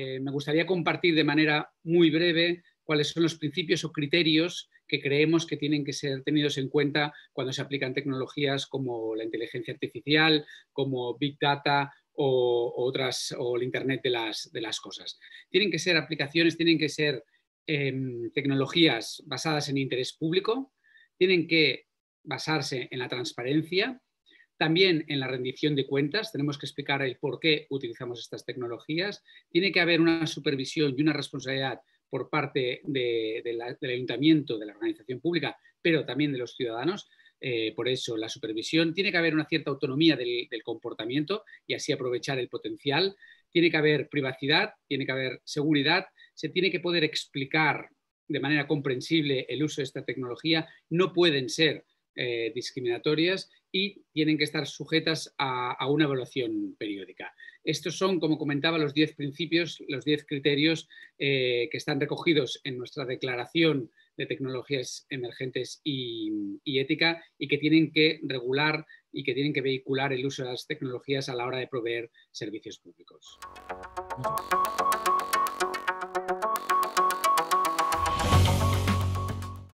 Eh, me gustaría compartir de manera muy breve cuáles son los principios o criterios que creemos que tienen que ser tenidos en cuenta cuando se aplican tecnologías como la inteligencia artificial, como Big Data o, otras, o el Internet de las, cosas. Tienen que ser aplicaciones, tienen que ser em, tecnologías basadas en interés público, tienen que basarse en la transparencia, también en la rendición de cuentas, tenemos que explicar el por qué utilizamos estas tecnologías. Tiene que haber una supervisión y una responsabilidad por parte del ayuntamiento, de la organización pública, pero también de los ciudadanos. Eh, por eso, la supervisión. Tiene que haber una cierta autonomía del, del comportamiento y así aprovechar el potencial. Tiene que haber privacidad, tiene que haber seguridad, se tiene que poder explicar de manera comprensible el uso de esta tecnología. No pueden ser eh, discriminatorias y tienen que estar sujetas a, una evaluación periódica. Estos son, como comentaba, los 10 principios, los 10 criterios eh, que están recogidos en nuestra declaración de tecnologías emergentes y, ética y que tienen que regular y que tienen que vehicular el uso de las tecnologías a la hora de proveer servicios públicos.